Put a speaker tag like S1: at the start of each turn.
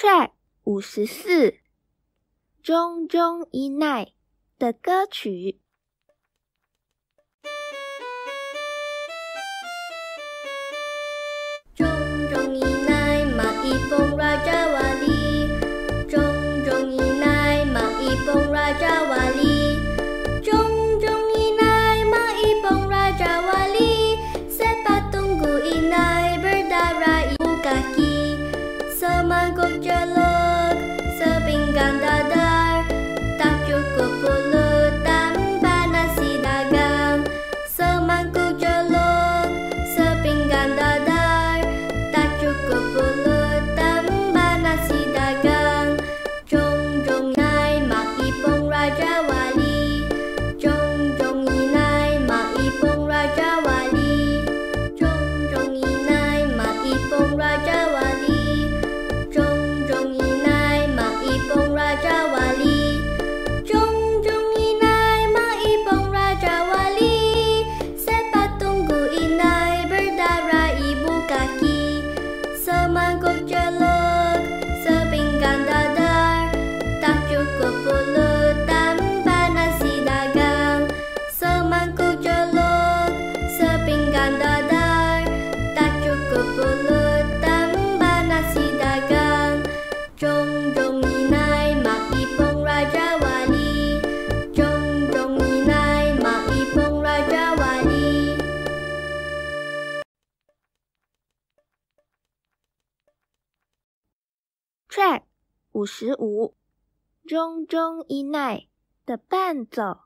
S1: Track 五十四，中中一奈的歌曲。Track 五十五，中中一奈的伴奏。